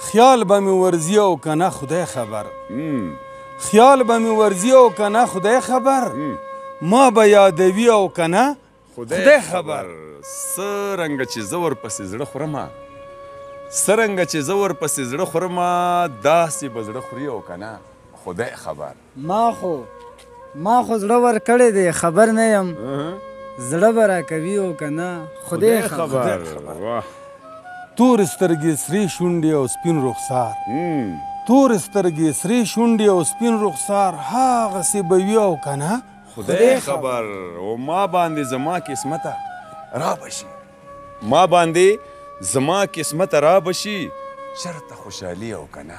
خیال به مې ورځي او که نه خدای خبر خیال به مې ورځي او که نه خدای خبر ما به یادوي او که نه خدای خبر څرنګه چې زه ورپسې زړه خورم څرنګه چې زه ورپسې زړه خورم داسې به زړه خوري او که نه خدای خبر ما خو ما خو زړه ورکړی دی خبر نه یم زړه به راکوي او که نه خدای خبر تورې سترګې سرې شونډې او سپین رخسار تورې سترګې سرې شونډې او سپین رخسار هغسې به وي او که نه خدای خبر او ما باندې زما قسمته را به شي ما باندې زما قسمته را به شي چېرته خوشحالي او که نه